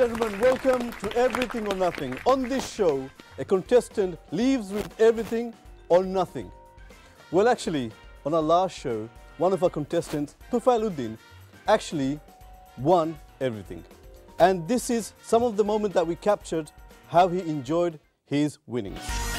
gentlemen, welcome to Everything or Nothing. On this show, a contestant leaves with everything or nothing. Well, actually, on our last show, one of our contestants, Tufail Uddin, actually won everything. And this is some of the moment that we captured how he enjoyed his winnings.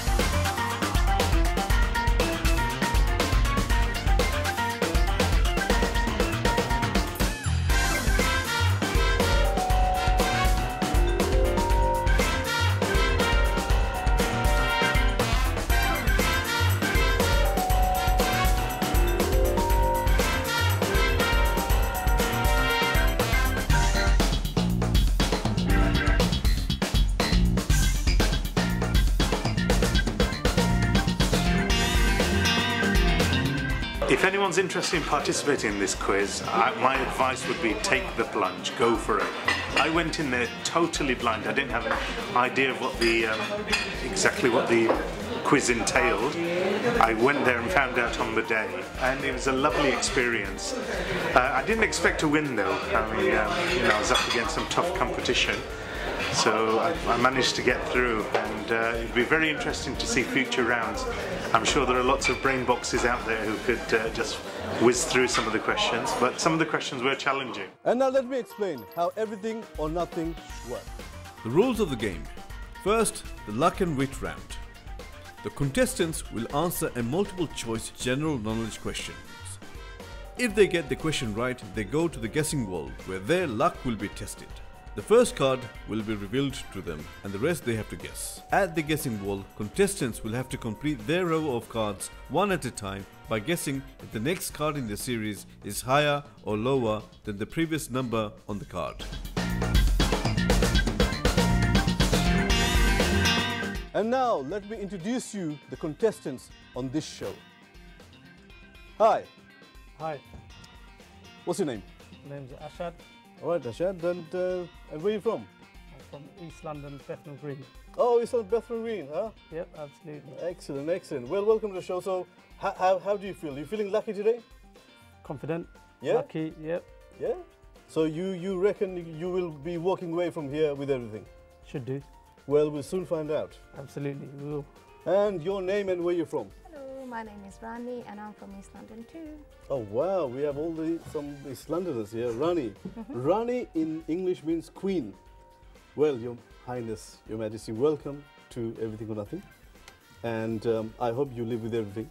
Anyone's interested in participating in this quiz, I, my advice would be take the plunge, go for it. I went in there totally blind. I didn't have an idea of what the um, exactly what the quiz entailed. I went there and found out on the day, and it was a lovely experience. Uh, I didn't expect to win though. I mean, um, you know, I was up against some tough competition. So I, I managed to get through, and uh, it'd be very interesting to see future rounds. I'm sure there are lots of brain boxes out there who could uh, just whiz through some of the questions, but some of the questions were challenging. And now let me explain how everything or nothing works. The rules of the game. First, the luck and wit round. The contestants will answer a multiple choice general knowledge questions. If they get the question right, they go to the guessing wall where their luck will be tested. The first card will be revealed to them and the rest they have to guess. At the guessing wall, contestants will have to complete their row of cards one at a time by guessing if the next card in the series is higher or lower than the previous number on the card. And now let me introduce you the contestants on this show. Hi, Hi, what's your name? my name's Ashad. All right, Ashad, and, uh, and where are you from? I'm from East London, Bethnal Green. Oh, you're from Bethnal Green, huh? Yep, absolutely. Excellent, excellent. Well, welcome to the show. So, how, how, how do you feel? you feeling lucky today? Confident, Yeah? lucky, yep, Yeah? So, you, you reckon you will be walking away from here with everything? should do. Well, we'll soon find out. Absolutely, we will. And your name and where you're from? My name is Rani and I'm from East London too. Oh, wow, we have all the some East Londoners here. Rani. Rani in English means queen. Well, Your Highness, Your Majesty, welcome to Everything or Nothing. And um, I hope you live with everything.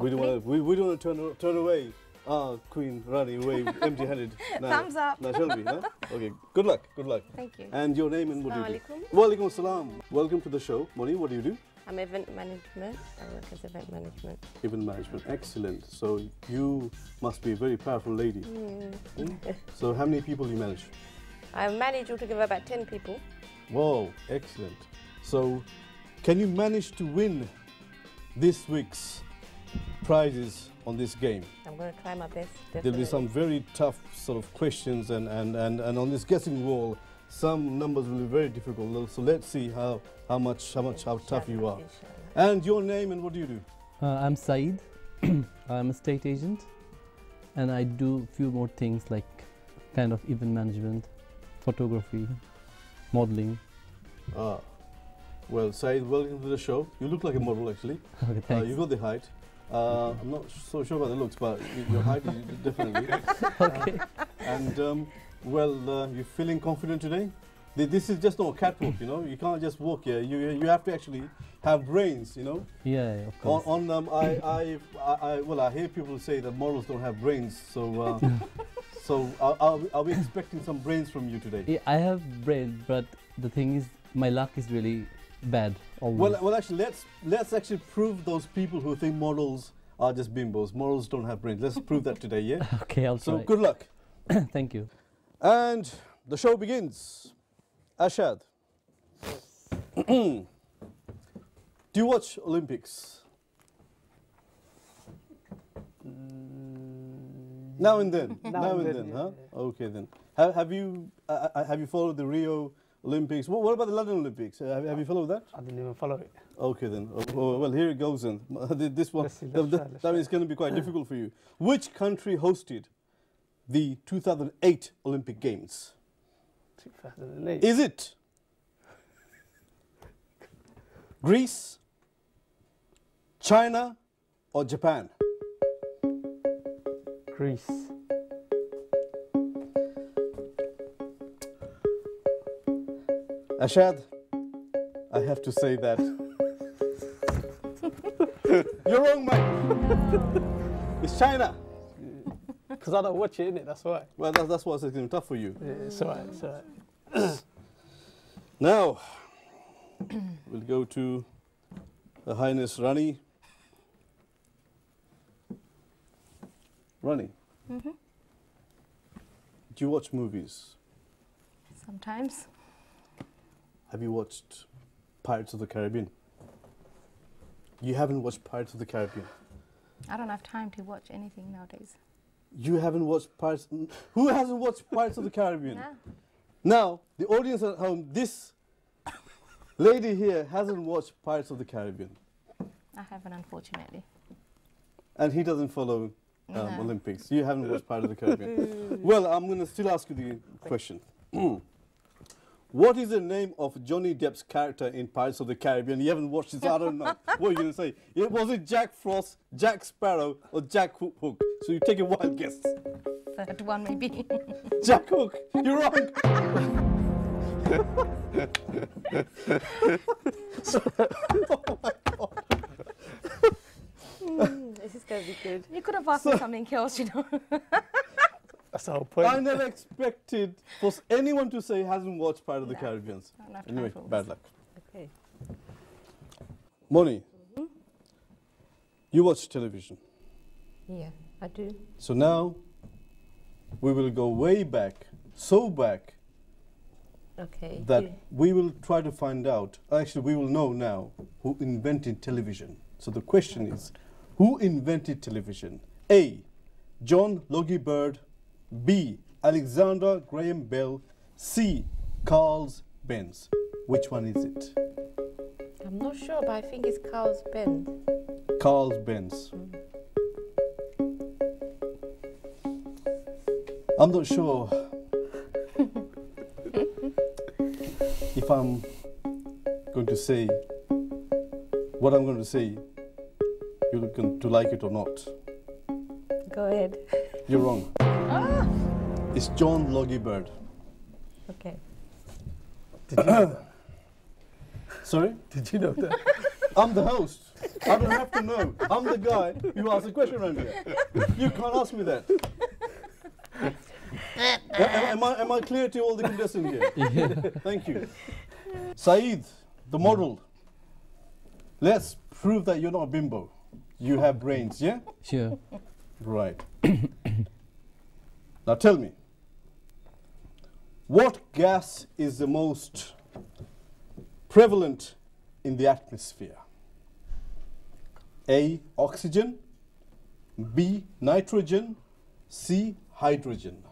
We don't want to we, we don't want to turn, turn away ah, Queen Rani away empty handed. Thumbs up. Now, shall we? Huh? Okay, good luck, good luck. Thank you. And your name and what do you do? Walaikum salam. Welcome to the show. Moni, what do you do? I'm event management. I work as event management. Event management. Excellent. So you must be a very powerful lady. Hmm? So how many people do you manage? I manage altogether about 10 people. Whoa, excellent. So can you manage to win this week's prizes on this game? I'm going to try my best. There'll be some very tough sort of questions and, and, and, and on this guessing wall, some numbers will be very difficult. So let's see how, how much how much how tough you are. And your name and what do you do? Uh, I'm Saeed. I'm a state agent, and I do a few more things like kind of event management, photography, modeling. Ah, well, Saeed, welcome to the show. You look like a model actually. Okay, Uh, you got the height. Uh, I'm not so sure about the looks, but y- your height is definitely. okay. And um, well, uh, you feeling confident today? This is just not a catwalk, you know. You can't just walk here. You you have to actually have brains, you know. Yeah, yeah, of course. on um, I, I, I, well, I hear people say that models don't have brains, so uh, so are, are, we- are we expecting some brains from you today? Yeah, I have brains, but the thing is, my luck is really bad. Always. Well, well, actually, let's let's actually prove those people who think models are just bimbos. Models don't have brains. Let's prove that today, yeah. okay, I'll So try. good luck. Thank you. And the show begins. Ashad. Do you watch Olympics? Now and then. now, and then, yeah, huh? Okay then. Have, have you uh, uh, have you followed the Rio Olympics? What, what about the London Olympics? Uh, have, have you followed that? I didn't even follow it. Okay then. Oh, oh, well, here it goes then. This one, Let's see, let's that, try, let's that is going to be quite difficult for you. Which country hosted the 2008 Olympic Games? 2008. Is it Greece, China, or Japan? Greece. Ashad, I have to say that you're wrong, mate. it's China. Because I don't watch it, innit? That's why. Well, that's, that's what's going to be tough for you. Yeah, it's alright, it's alright. Now, we'll go to Her Highness Rani. Rani, Mhm. do you watch movies? Sometimes. Have you watched Pirates of the Caribbean? You haven't watched Pirates of the Caribbean. I don't have time to watch anything nowadays. You haven't watched Pirates. Who hasn't watched Pirates of the Caribbean? Yeah. Now, the audience at home, this lady here hasn't watched Pirates of the Caribbean, I haven't, unfortunately. and he doesn't follow um, No. Olympics. You haven't watched Pirates of the Caribbean. well, I'm going to still ask you the question. What is the name of Johnny Depp's character in Pirates of the Caribbean? You haven't watched it, I don't know. what are you going to say? It Was it Jack Frost, Jack Sparrow, or Jack Hook? Hook? So you take a wild guess. Third one, maybe. Jack Hook. You're wrong. Mm, this is going to be good. you could have asked me something else, you know. That's the whole point. I never expected for s- anyone to say hasn't watched Pirates of the No. Caribbean. I don't have time Anyway, bad luck. Okay. Moni, Mm-hmm. you watch television. Yeah, I do. So now we will go way back, so back Okay. that do- we will try to find out. Actually, we will know now who invented television. So the question is who invented television? A. John Logie Baird. B. Alexander Graham Bell. C. Carl's Benz. Which one is it? I'm not sure, but I think it's Carl's Benz. Carl's Benz. Mm. I'm not sure if I'm going to say what I'm going to say. You're going to like it or not. Go ahead. You're wrong. Ah! It's John Logie Baird. Okay. Did you, know, Sorry? did you know that? I'm the host. I don't have to know. I'm the guy who asks the question around here. You can't ask me that. Am, am I, am I clear to all the contestants here? Thank you. Saeed, the model. Let's prove that you're not a bimbo. You have brains, yeah? Sure. Right. now tell me, what gas is the most prevalent in the atmosphere? A. Oxygen. B. Nitrogen. C. Hydrogen.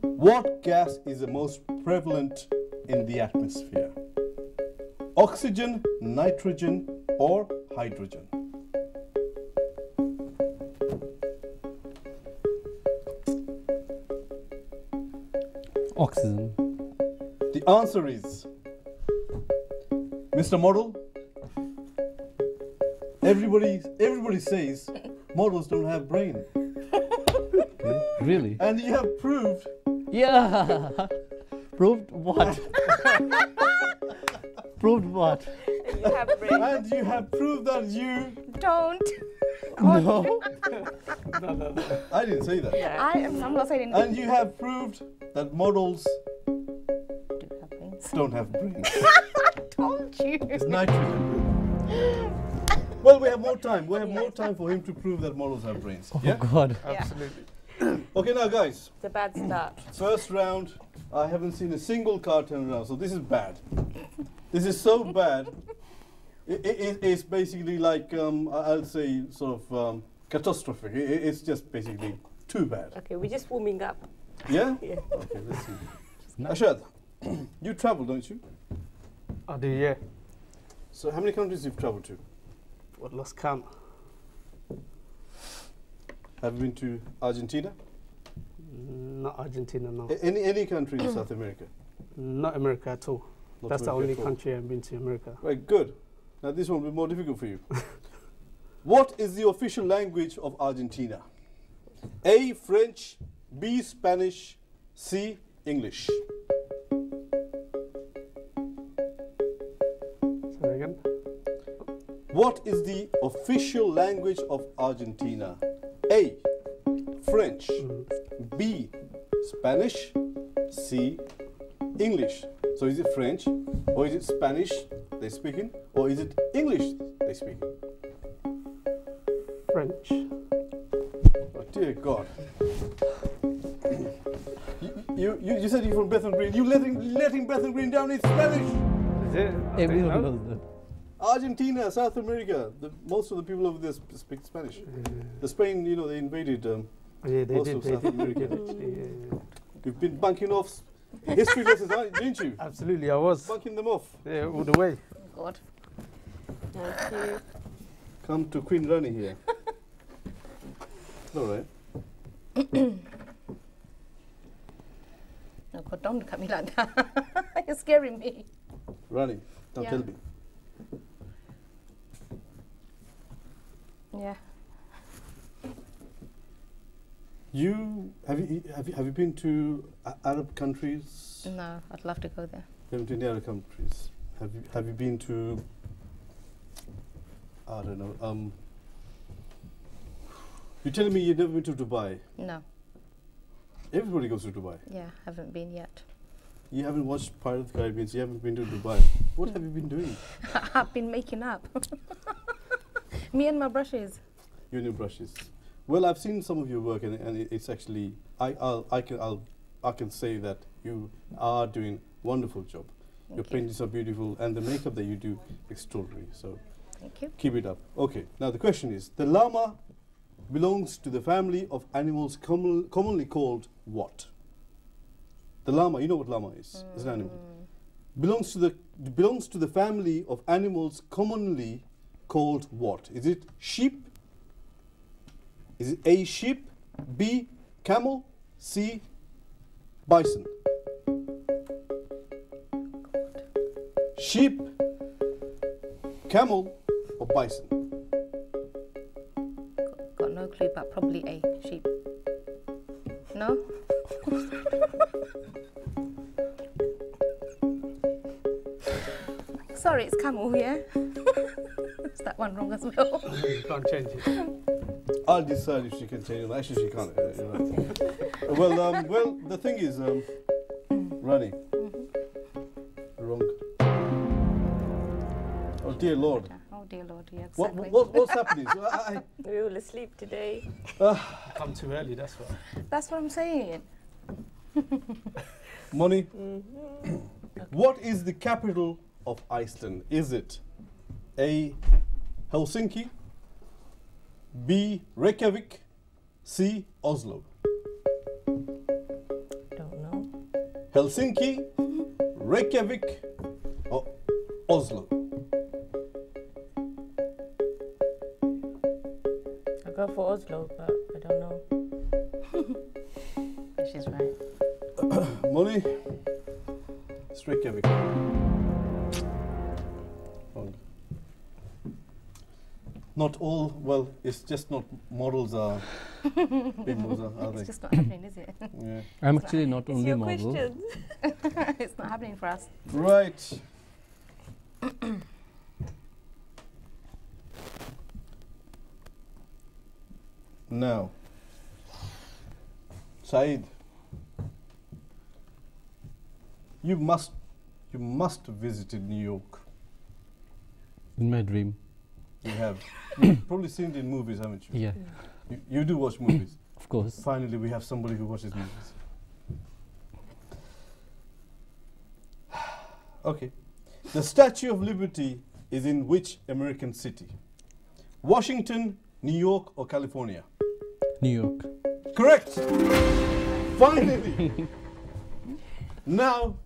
What gas is the most prevalent in the atmosphere? Oxygen, nitrogen, or hydrogen? Oxygen. The answer is Mr. Model. Everybody, everybody says models don't have brain, Really? and you have proved Yeah. Proved what? Proved what? You have brain. and you have proved that you. Don't. No. Oh. no, no, no. I didn't say that. Yeah. I am. I'm not saying anything. And you have proved that models don't have brains. don't have brains. told you. It's nitrogen. Well, we have more time. We have more time for him to prove that models have brains. Oh Yeah. God. Absolutely. Okay, now guys, It's a bad start. First round, I haven't seen a single car turn around, so this is bad. this is so bad. It, it, it's basically like um, I- I'll say sort of um, catastrophic. I- I- it's just basically too bad. Okay, we're just warming up. Yeah. Yeah. Okay, let's see. Ashad, you travel, don't you? I do, yeah. So how many countries you've traveled to? What lost count? Have you been to Argentina? Mm, Not Argentina, no. A- Any any country in South America? Not America at all. Not That's the only country I've been to, America. Right, good. Now this one will be more difficult for you. what is the official language of Argentina? A. French, B. Spanish, C. English. What is the official language of Argentina? A. French, Mm. B. Spanish, C. English. So is it French, or is it Spanish they speaking, or is it English they speaking? French. Oh dear God. You, you, you, you said you're from Bethnal Green. You letting letting Bethnal Green down in Spanish. Is it? Everyone think knows that. Argentina, South America. The, most of the people over there speak Spanish. Yeah. The Spain, you know, they invaded. Um, Yeah, they Most did. of They South did, America. they did actually. Yeah, yeah. you've been bunking off history lessons, aren't- didn't you? Absolutely, I was. Bunking them off. Yeah, all the way. God. Thank you. Come to Queen Rani here. All right. No, God, don't look at me like that. You're scaring me. Rani, now Yeah. tell me. Yeah. You have you have you, have you been to A- Arab countries? No, I'd love to go there. You haven't been to any Arab countries. Have you have you been to? I don't know. Um. You're telling me you've never been to Dubai? No. Everybody goes to Dubai. Yeah, haven't been yet. You haven't watched Pirates of the Caribbean. You haven't been to Dubai. What have you been doing? I've been making up. me and my brushes. You and your brushes. Well, I've seen some of your work, and, and it's actually I I'll, I can I'll I can say that you are doing wonderful job. your you. paintings are beautiful, and the makeup that you do extraordinary. So Thank you. keep it up. Okay. Now the question is: the llama belongs to the family of animals common, commonly called what? The llama. You know what llama is? It's an animal. Mm. Belongs to the belongs to the family of animals commonly called what? Is it sheep? Is it A sheep, B camel, C bison? Oh, sheep, camel, or bison? Got no clue, but probably a sheep. No? Sorry, it's camel, yeah? Is that one wrong as well? You can't change it. I'll decide if she can change it. Actually, she can't. uh, you're right. Well, um, well, the thing is, um, Rani, wrong. Oh dear Lord, Oh dear Lord, yeah, what, exactly. what what's happening? So I, I, We're all asleep today. Ah. Come too early, that's why. That's what I'm saying. Moni. Mm-hmm. what is the capital of Iceland? Is it A. Helsinki, B. Reykjavik, C. Oslo? Don't know. Helsinki, Reykjavik, or Oslo? I go for Oslo, but I don't know. She's right. Moni. It's Reykjavik. Wrong. Not all, well, it's just not models are bimbos, are, are It's just not happening, is it? Yeah. I'm actually not It's only a your model. questions. it's not happening for us. Right. Now, Saeed, you must, you must have visited New York. In my dream. You have. You've probably seen it in movies, haven't you? Yeah, You, you do watch movies. of course. Finally, we have somebody who watches movies. okay. The Statue of Liberty is in which American city? Washington, New York, or California? New York. Correct! Finally! now,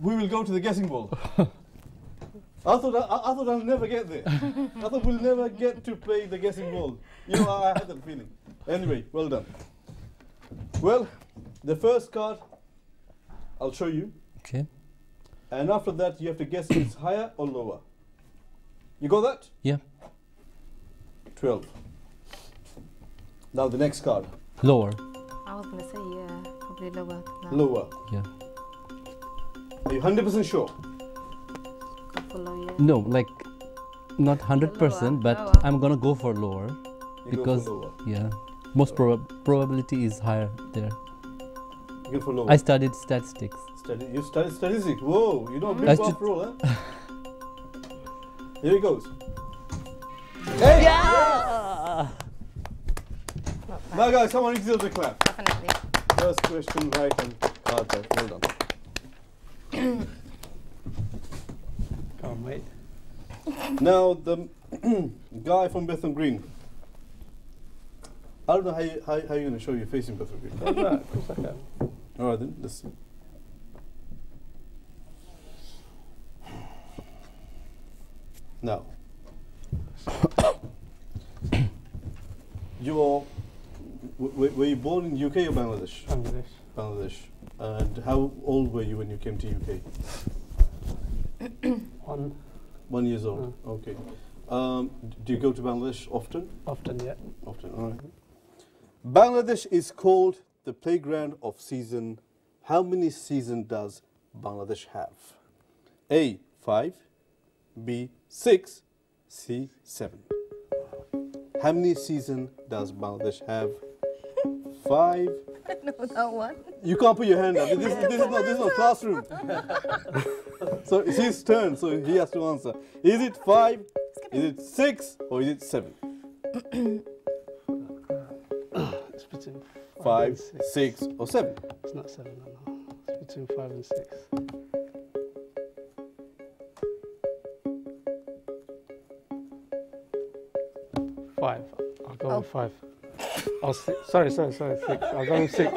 we will go to the guessing wall. I thought, I, I thought I'll never get there. I thought we'll never get to play the guessing wall. You know, I, had that feeling. Anyway, well done. Well, the first card I'll show you Okay. And after that, you have to guess if it's higher or lower. You got that? Yeah. 12. Now the next card. Lower. I was gonna say yeah, probably lower. than. Lower. Yeah. Are you 100% sure? Go for low, yeah. No, like not 100%, but lower. I'm gonna go for lower. You Because- go for lower. Yeah. Most prob probability is higher there. You go for lower. I studied statistics. Study, you study statistics. Whoa, you know a bit That's after all, huh? Here he goes. Hey! Yeah! Now, guys, come on, you deserve the clap. Definitely. First question right and card right. Well done. Come on, mate. Now, the guy from Bethnal Green. I don't know how, you, how, how you're going to show your face in Bethnal Green. How's that? Of course I can. All right, then, let's see. Now, you're, w- were you born in UK or Bangladesh? Bangladesh. Bangladesh. And how old were you when you came to UK? One One years old. Okay. Um, do you go to Bangladesh often? often yeah. Often. All right. Bangladesh is called the playground of season. How many season does Bangladesh have? A five, B six, C seven. How many season does Bangladesh have? Five. no, that one. You can't put your hand up. This, this is not this is not classroom. so it's his turn, so he has to answer. Is it five? Is it six? Or is it seven? It's between five, Five, six. six, or seven? It's not seven, no, no. It's between five and six. Five. I'll go Oh. with five. Oh, six. Sorry, sorry, sorry. Six. I'll go with six.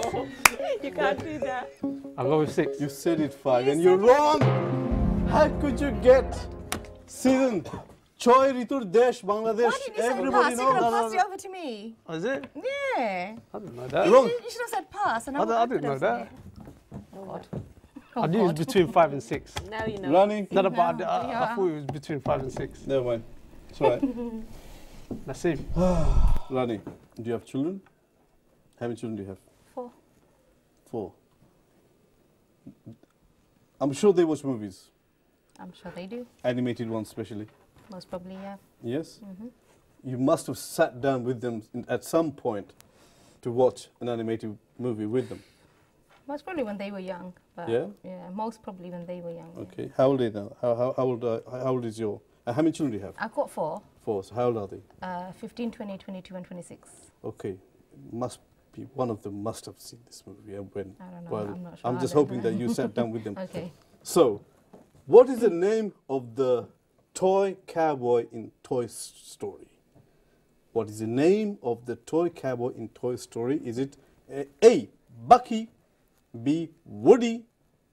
You can't do that. I'll go with six. You said it five, and you're wrong. How could you get season? Choi Ritur Desh Bangladesh. Why didn't you say pass? You knows. could have No, passed it over to me. Oh, is it? Yeah. I didn't know You, that. Wrong. you- you should have said pass. And I, d- I would didn't know have that. said Oh, God. Oh, I knew it was between five and six. Now you know. Running. No, no, but I, No, I, I thought it was between five and six. Never mind. It's all right. Nasib. Rani, do you have children? How many children do you have? Four. Four. I'm sure they watch movies, I'm sure they do. animated ones especially. Most probably, yeah. Yes? hmm You must have sat down with them in, at some point to watch an animated movie with them. Most probably when they were young. But Yeah? Yeah, most probably when they were young. yeah. Okay. How old are they now? How, how, how, old, uh, how old is your. Uh, how many children do you have? I've got four. How old are they? Uh, 15, 20, 22, and 26. Okay. Must be one of them must have seen this movie when. I don't know. Well, I'm not sure. I'm just hoping that you sat down with them. Okay. So, what is the name of the toy cowboy in Toy Story? What is the name of the toy cowboy in Toy Story? Is it A, A Bucky, B Woody,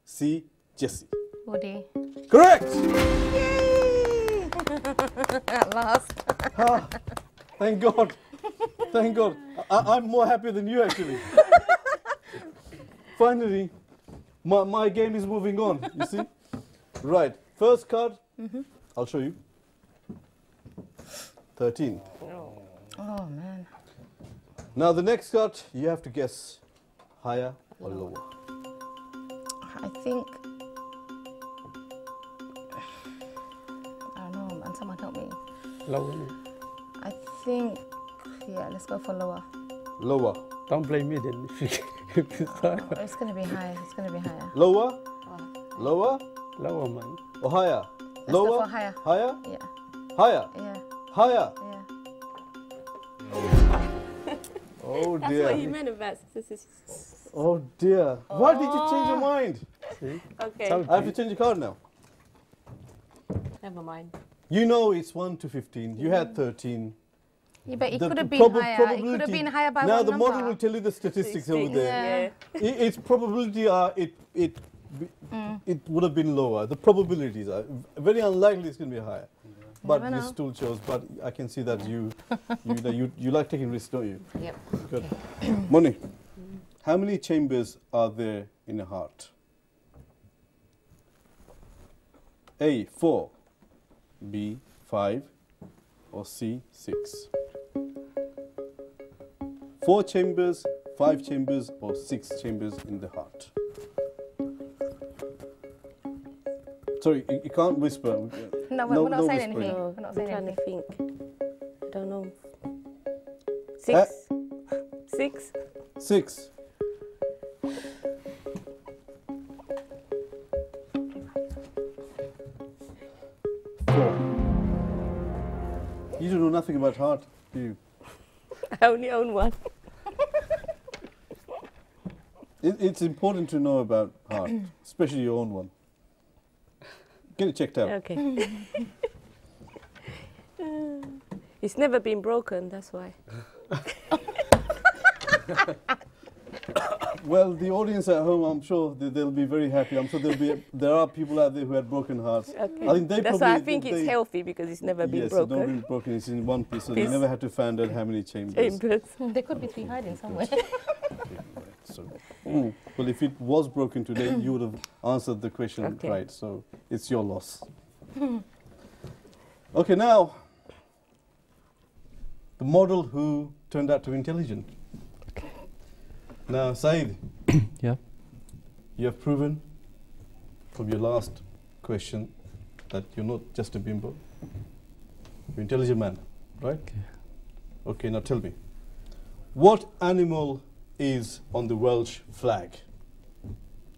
C Jesse? Woody. Correct! Yay! At last. Ah, thank God. Thank God. I, I'm more happy than you actually. Finally, my, my game is moving on, you see? Right, first card, I'll show you. 13. Oh, man. Now the next card, you have to guess higher or lower. I think. Lower. innit? I think. Yeah, let's go for lower. Lower. Don't blame me then. If you, if Oh, it's gonna be higher. It's gonna be higher. Lower? Oh. Lower lower, man. or higher? Let's go lower? for higher. Higher? Yeah, Higher? yeah, Higher? yeah. Oh That's dear. what he meant about this Oh dear. Why did you change your oh. mind? See? okay. I have to change the card now. Never mind. You know it's 1 to 15. You had mm-hmm. 13. Yeah, but it The could have been prob- higher. It could have probability- been higher by now one the number. model will tell you the statistics over there. Yeah. I- its probability are it it be- it would have been lower. The probabilities are very unlikely it's going to be higher. But Never you know. still chose. But I can see that you you know, you, you like taking risks, don't you? Yep. Good. Moni, how many chambers are there in a heart? A 4, B 5, or C 6? Four chambers, five chambers, or six chambers in the heart. Sorry, you, you can't whisper. No, we're, No- we're not no saying whispering. anything. No, We're not I'm trying anything. to think. I don't know. Uh, Six. Six. Nothing about heart, do you? I only own one. It, it's important to know about heart, especially your own one. Get it checked out. Okay. it's never been broken, that's why. Well, the audience at home, I'm sure they, they'll be very happy. I'm sure there'll be there are people out there who had broken hearts. Okay. I think they that's probably why I think it's they- healthy because it's never been yes, it's not broken. been broken. It's in one piece, so they never had to find out how many chambers. Chambers. There could be three hiding somewhere. So, mm. well, if it was broken today, you would have answered the question Okay. right. So it's your loss. okay, now the model who turned out to be intelligent. Now, Saeed, Yeah. you have proven from your last question that you're not just a bimbo. You're an intelligent man, right? Okay. Okay, now tell me, what animal is on the Welsh flag?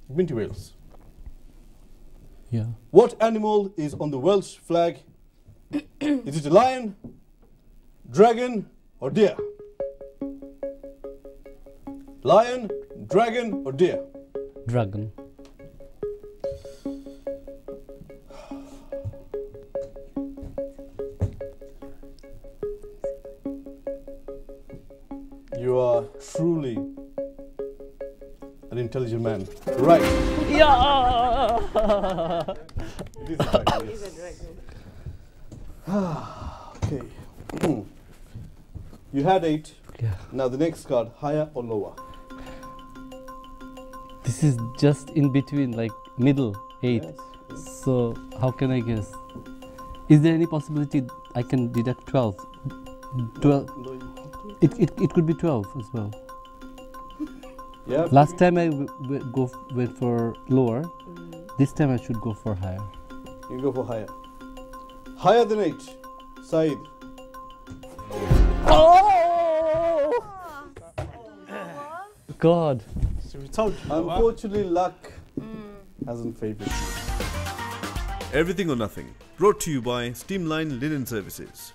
You've been to Wales. Yeah. What animal is on the Welsh flag? is it a lion, dragon, or deer? Lion, dragon, or deer? Dragon. You are truly an intelligent man. Right. Yeah. It is a dragon, yes. Okay. you had eight. Yeah. Now the next card, higher or lower? This is just in between, like middle eight. So how can I guess? Is there any possibility I can deduct 12? 12. No, you- It, it, it could be 12 as well. Yeah. Last time I w- w- go f- went for lower. Mm-hmm. This time I should go for higher. You go for higher. Higher than eight. Saeed. Oh! God. So we told you. Unfortunately, luck mm. hasn't favored you. Everything or Nothing, brought to you by Steamline Linen Services.